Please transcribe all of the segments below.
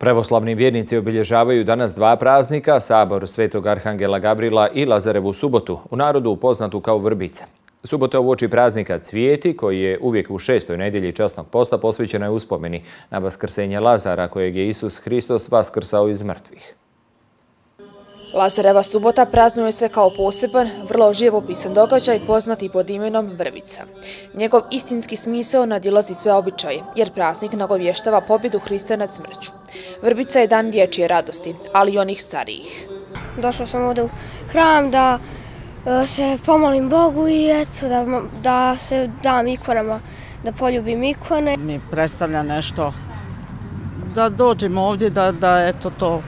Prevoslavni vjernici obilježavaju danas dva praznika, sabor Svetog Arhangela Gabrila i Lazarevu subotu, u narodu poznatu kao Vrbica. Subota u oči praznika Cvijeti, koji je uvijek u šestoj nedelji časnog posta, posvećena je uspomeni na vaskrsenje Lazara, kojeg je Isus Hristos vaskrsao iz mrtvih. Lazareva subota praznuje se kao poseban, vrlo živopisan događaj poznati pod imenom Vrbica. Njegov istinski smisao nadilazi sve običaje, jer praznik nagovještava pobjedu Hrista nad smrću. Vrbica je dan dječje radosti, ali i onih starijih. Došla sam ovdje u hram da e, se pomolim Bogu i eto, da, da se dam ikonama, da poljubim ikone. Mi predstavlja nešto da dođemo ovdje, da, da eto to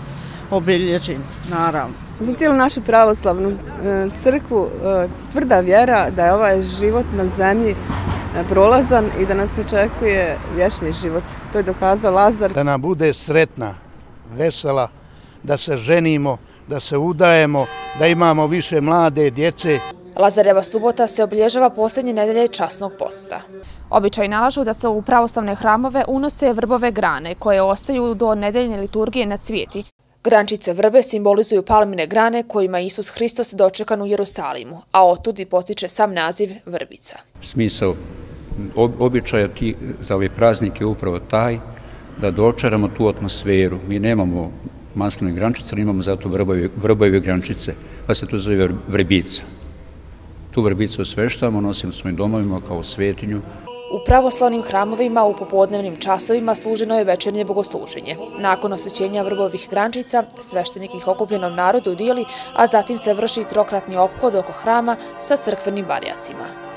obilježim, naravno. Za cijelu našu pravoslavnu e, crkvu e, tvrda vjera da je ovaj život na zemlji e, prolazan i da nas očekuje vječni život. To je dokazao Lazar. Da nam bude sretna, vesela, da se ženimo, da se udajemo, da imamo više mlade djece. Lazareva subota se obilježava posljednje nedelje časnog posta. Običaj nalažu da se u pravoslavne hramove unose vrbove grane koje ostaju do nedeljne liturgije na cvijeti. Grančice vrbe simbolizuju palmine grane kojima Isus Hristos dočekan u Jerusalimu, a otud i potiče sam naziv vrbica. Smisao običaja za ove praznike je upravo taj da dočaramo tu atmosferu. Mi nemamo masline grančice, ali imamo zato vrbojeve grančice, pa se to zove vrbica. Tu vrbicu osveštavamo, nosimo svojim domovima kao svetinju, U pravoslavnim hramovima u popodnevnim časovima služeno je večernje bogosluženje. Nakon osvećenja vrbovih grančica, sveštenik ih okupljenom narodu udijeli, a zatim se vrši trokratni obhod oko hrama sa crkvenim varijacima.